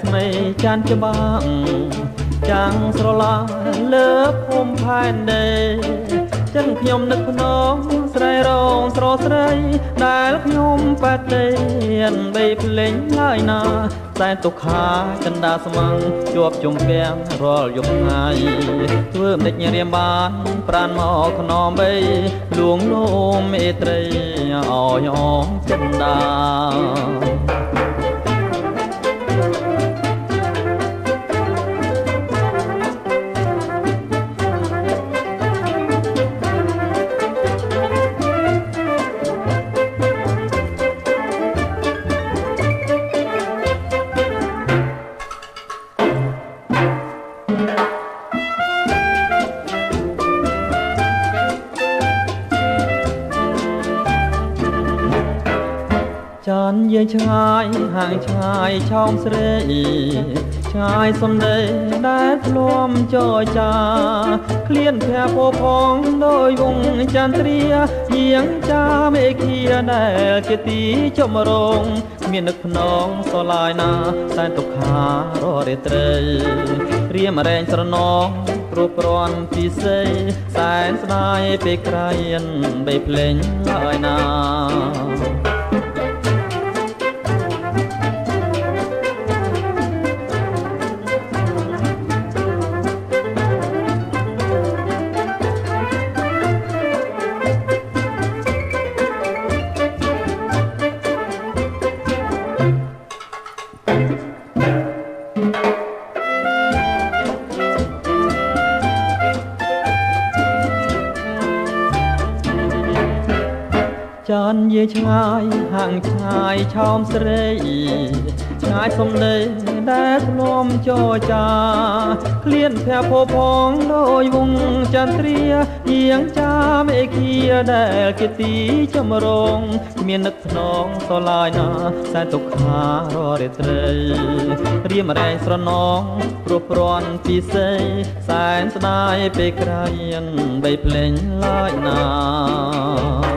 ស្មីចានច្បាំងចាំងស្រឡាលើភូមិផែនដីចឹងខ្ញុំនឹកភ្នំស្រីរងស្រស្រីដែលខ្ញុំបាត់ទេនបីភ្លេងឡើយណាតែទុកខាចិន្តាស្មងជាប់ជុំពាំងរាល់យប់ថ្ងៃធ្វើមិនដេចរៀមបានប្រានមកខ្នំបីលួងលោមអេត្រីអោយអងចិន្តា ចានយាយឆ្ងាយហាងឆ្ងាយឆោមស្រីឆ្ងាយសំដីដែលធ្លាំចរចាក្លៀនភ័ពោផងដោយវងចន្ទ្រាយាងចាមេឃាដែលជាទីចមរង មាននឹកភ្នងសឡាយណាសែនទុក្ខាររាត្រីរៀមរែងស្រណងព្រោះប្រន់ពិសេសែនស្ដាយពេលក្រៃបីភ្លេងឡើយណា Bye. ចានយាយឆ្ងាយហាងឆ្ងាយឆោមស្រីឆ្ងាយសំដីដែលធ្លំចរចាក្លៀនភ័ពផងដោយវងចន្ទ្រាយាងចាមេឃាដែលជាទីចម្រងមាននឹកភ្នងសឡាយណាសែនទុក្ខាររាត្រីរៀមរែងស្រណងព្រោះប្រន់ពិសេសសែនស្ដាយពេលក្រៃបីភ្លេងឡើយណា